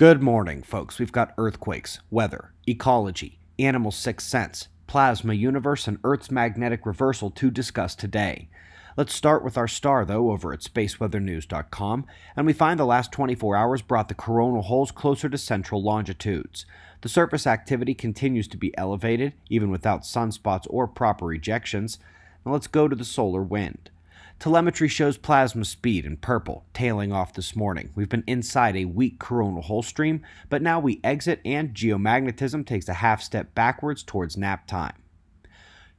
Good morning, folks. We've got earthquakes, weather, ecology, animal sixth sense, plasma universe, and Earth's magnetic reversal to discuss today. Let's start with our star, though, over at spaceweathernews.com, and we find the last 24 hours brought the coronal holes closer to central longitudes. The surface activity continues to be elevated, even without sunspots or proper ejections. Now let's go to the solar wind. Telemetry shows plasma speed in purple, tailing off this morning. We've been inside a weak coronal hole stream, but now we exit and geomagnetism takes a half step backwards towards nap time.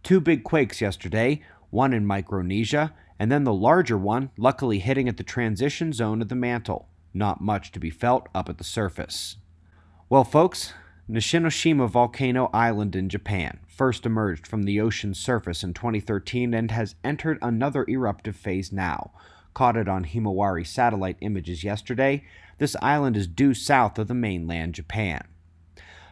Two big quakes yesterday, one in Micronesia, and then the larger one luckily hitting at the transition zone of the mantle. Not much to be felt up at the surface. Well, folks, Nishinoshima Volcano Island in Japan first emerged from the ocean's surface in 2013 and has entered another eruptive phase now. Caught it on Himawari satellite images yesterday, this island is due south of the mainland Japan.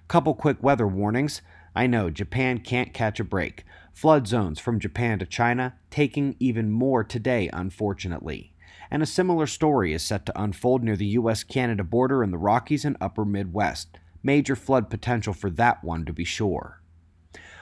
Couple quick weather warnings. I know Japan can't catch a break. Flood zones from Japan to China taking even more today, unfortunately. And a similar story is set to unfold near the US Canada border in the Rockies and upper Midwest. Major flood potential for that one, to be sure.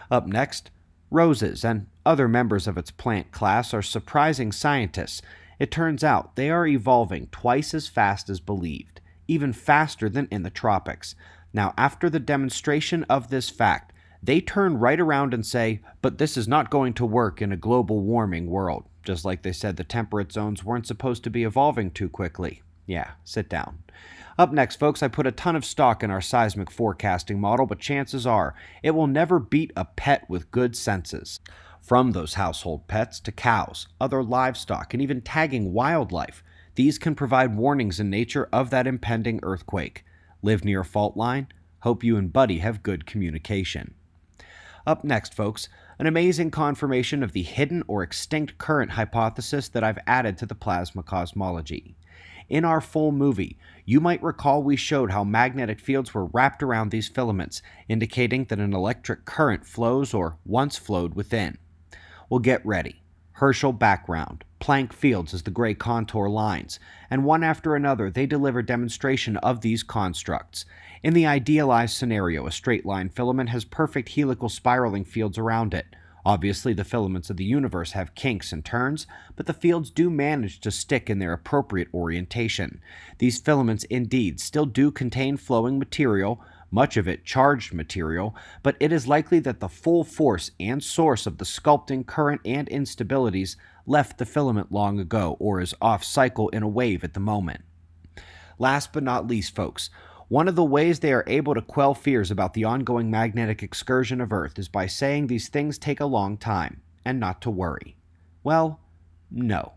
Up next, roses and other members of its plant class are surprising scientists. It turns out they are evolving twice as fast as believed, even faster than in the tropics. Now, after the demonstration of this fact, they turn right around and say, but this is not going to work in a global warming world, just like they said the temperate zones weren't supposed to be evolving too quickly. Yeah, sit down. Up next, folks, I put a ton of stock in our seismic forecasting model, but chances are it will never beat a pet with good senses. From those household pets to cows, other livestock, and even tagging wildlife, these can provide warnings in nature of that impending earthquake. Live near a fault line? Hope you and Buddy have good communication. Up next, folks, an amazing confirmation of the hidden or extinct current hypothesis that I've added to the plasma cosmology. In our full movie, you might recall we showed how magnetic fields were wrapped around these filaments, indicating that an electric current flows or once flowed within. Well, get ready. Herschel background, Planck fields as the gray contour lines, and one after another they deliver demonstration of these constructs. In the idealized scenario, a straight line filament has perfect helical spiraling fields around it. Obviously, the filaments of the universe have kinks and turns, but the fields do manage to stick in their appropriate orientation. These filaments indeed still do contain flowing material, much of it charged material, but it is likely that the full force and source of the sculpting current and instabilities left the filament long ago or is off cycle in a wave at the moment. Last but not least, folks, one of the ways they are able to quell fears about the ongoing magnetic excursion of Earth is by saying these things take a long time and not to worry. Well, no.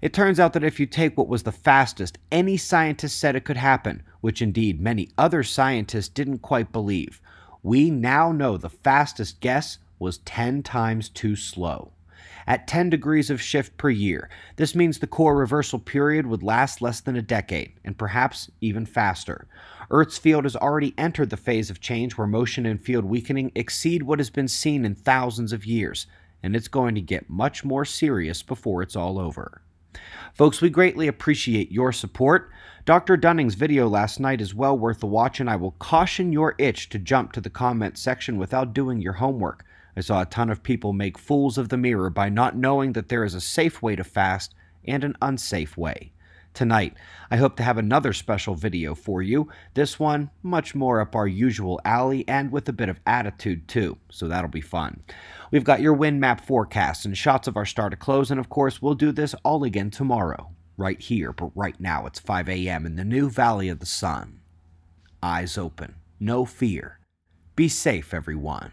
It turns out that if you take what was the fastest any scientist said it could happen, which indeed many other scientists didn't quite believe, we now know the fastest guess was 10 times too slow. At 10 degrees of shift per year, this means the core reversal period would last less than a decade, and perhaps even faster. Earth's field has already entered the phase of change where motion and field weakening exceed what has been seen in thousands of years, and it's going to get much more serious before it's all over. Folks, we greatly appreciate your support. Dr. Dunning's video last night is well worth a watch, and I will caution your itch to jump to the comment section without doing your homework. I saw a ton of people make fools of the mirror by not knowing that there is a safe way to fast and an unsafe way tonight. I hope to have another special video for you. This one, much more up our usual alley and with a bit of attitude too, so that'll be fun. We've got your wind map forecast and shots of our star to close, and of course, we'll do this all again tomorrow, right here, but right now it's 5 a.m. in the new Valley of the Sun. Eyes open, no fear. Be safe, everyone.